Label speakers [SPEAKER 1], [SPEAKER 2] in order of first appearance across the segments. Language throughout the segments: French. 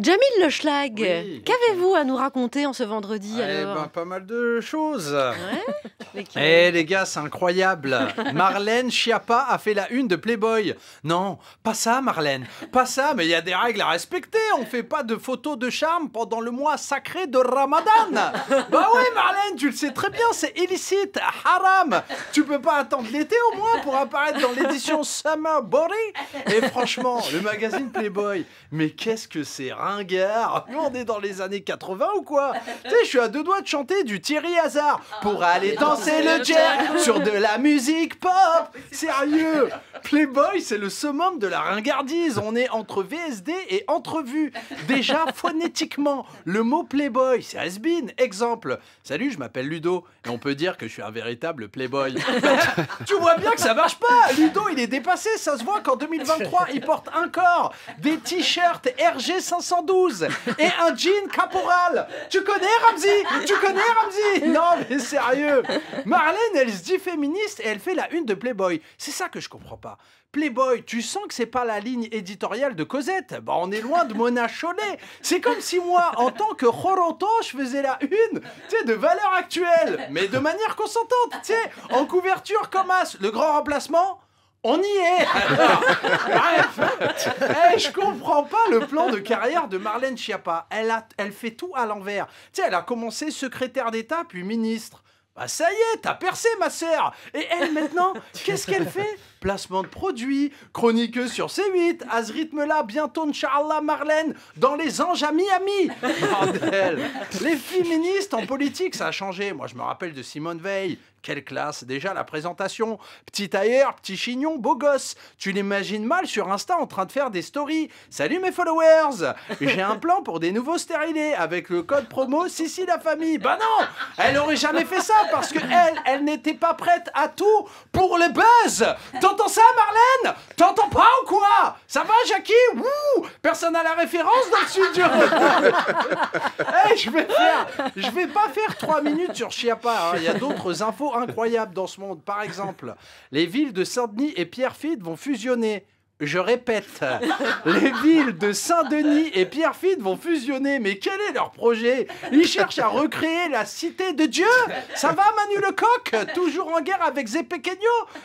[SPEAKER 1] Jamil Le Schlag,
[SPEAKER 2] Oui.
[SPEAKER 1] qu'avez-vous à nous raconter en ce vendredi
[SPEAKER 2] Eh
[SPEAKER 1] alors?
[SPEAKER 2] ben, pas mal de choses.
[SPEAKER 1] Ouais
[SPEAKER 2] Eh les gars, c'est incroyable. Marlène Schiappa a fait la une de Playboy. Non, pas ça Marlène, pas ça, mais il y a des règles à respecter. On fait pas de photos de charme pendant le mois sacré de Ramadan. Bah ouais Marlène, tu le sais très bien, c'est illicite, haram. Tu peux pas attendre l'été au moins pour apparaître dans l'édition Summer Body. Et franchement, le magazine Playboy, mais qu'est-ce que c'est ringard Nous on est dans les années 80 ou quoi? Tu sais, je suis à deux doigts de chanter du Thierry Hazard pour aller danser le jerk sur de la musique pop. Sérieux Playboy, c'est le summum de la ringardise. On est entre VSD et entrevue. Déjà, phonétiquement, le mot Playboy, c'est has-been. Exemple, salut, je m'appelle Ludo. Et on peut dire que je suis un véritable Playboy. tu vois bien que ça marche pas. Ludo, il est dépassé. Ça se voit qu'en 2023, il porte un corps, des t-shirts RG 512 et un jean caporal. Tu connais Ramsey Tu connais Ramsey Non, mais sérieux. Marlène, elle se dit féministe et elle fait la une de Playboy. C'est ça que je comprends pas. Playboy, tu sens que c'est pas la ligne éditoriale de Cosette. Bah, on est loin de Mona Chollet. C'est comme si moi, en tant que Joroto, je faisais la une, tu sais, de valeur actuelle, mais de manière consentante, tu sais, en couverture comme As. Le grand remplacement on y est Alors, Bref Eh, Je comprends pas le plan de carrière de Marlène Schiappa. Elle, a, elle fait tout à l'envers. Tu sais, elle a commencé secrétaire d'État, puis ministre. Bah ça y est, t'as percé ma sœur Et elle maintenant, qu'est-ce qu'elle fait? Placement de produits, chroniqueuse sur C8, à ce rythme-là, bientôt Inch'Allah Marlène dans les anges à Miami Les féministes en politique, ça a changé. Moi, je me rappelle de Simone Veil. Quelle classe Déjà, la présentation. Petit tailleur, petit chignon, beau gosse. Tu l'imagines mal sur Insta en train de faire des stories. Salut mes followers J'ai un plan pour des nouveaux stérilés avec le code promo Sissi la famille. Bah non Elle aurait jamais fait ça parce que elle, n'était pas prête à tout pour le buzz T'entends ça, Marlène? T'entends pas ou quoi? Ça va, Jackie? Wouh Personne à la référence dans le studio Eh, je vais faire, je vais pas faire trois minutes sur Chiappa. hein. Il y a d'autres infos incroyables dans ce monde. Par exemple, les villes de Saint-Denis et Pierrefitte vont fusionner. Je répète, les villes de Saint-Denis et Pierrefitte vont fusionner. Mais quel est leur projet? Ils cherchent à recréer la cité de Dieu? Ça va, Manu Lecoq? Toujours en guerre avec Zépequeño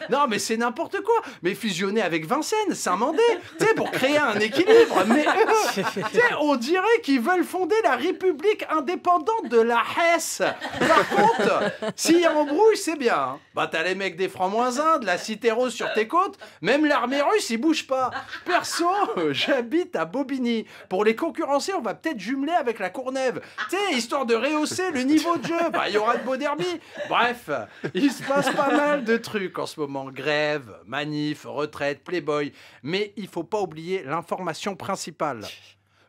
[SPEAKER 2] Non, mais c'est n'importe quoi. Mais fusionner avec Vincennes, Saint-Mandé, tu sais, pour créer un équilibre. Mais eux, tu sais, on dirait qu'ils veulent fonder la République indépendante de la Hesse. Par contre, s'il y a embrouille, c'est bien. hein. Bah, t'as les mecs des francs moins 1, de la cité rose sur tes côtes, même l'armée russe, ils bougent pas. Perso, euh, j'habite à Bobigny. Pour les concurrencer, on va peut-être jumeler avec la Courneuve. Tu sais, histoire de rehausser le niveau de jeu. Bah, il y aura de beaux derby. Bref, il se passe pas mal de trucs en ce moment. Grève, manif, retraite, playboy. Mais il faut pas oublier l'information principale.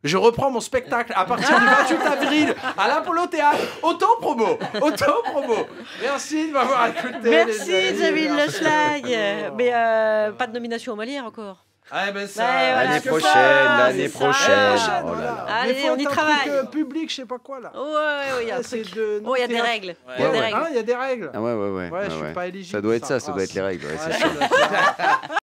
[SPEAKER 2] Je reprends mon spectacle à partir du 28 avril à l'Apollo Théâtre. Autant promo, autant promo. Merci de m'avoir écouté.
[SPEAKER 1] Merci. Jamil Le. Schlag Mais euh, pas de nomination au Molière encore.
[SPEAKER 2] Ah ben ça.
[SPEAKER 1] Ouais, voilà,
[SPEAKER 3] L'année prochaine,
[SPEAKER 1] ça,
[SPEAKER 3] l'année
[SPEAKER 1] ça.
[SPEAKER 3] prochaine.
[SPEAKER 2] Prochaine,
[SPEAKER 3] Oh là là.
[SPEAKER 1] Allez,
[SPEAKER 2] Mais faut
[SPEAKER 1] on y travaille.
[SPEAKER 2] truc, euh, public, je sais pas quoi là.
[SPEAKER 1] Ouais, ouais, il y a un
[SPEAKER 2] Ah, c'est
[SPEAKER 1] truc.
[SPEAKER 2] de-
[SPEAKER 1] Oh, il y a des règles. Il y a
[SPEAKER 3] Ouais,
[SPEAKER 1] des
[SPEAKER 3] ouais.
[SPEAKER 1] règles.
[SPEAKER 2] Hein, il y a des règles.
[SPEAKER 3] Ah ouais, ouais, ouais.
[SPEAKER 2] Ouais,
[SPEAKER 3] ouais,
[SPEAKER 2] je suis
[SPEAKER 3] ouais.
[SPEAKER 2] pas éligible.
[SPEAKER 3] Ça doit être ça, ça
[SPEAKER 2] Ah,
[SPEAKER 3] doit être les règles. ouais,
[SPEAKER 2] Ouais,
[SPEAKER 3] c'est
[SPEAKER 2] ça
[SPEAKER 3] sûr.
[SPEAKER 2] ça.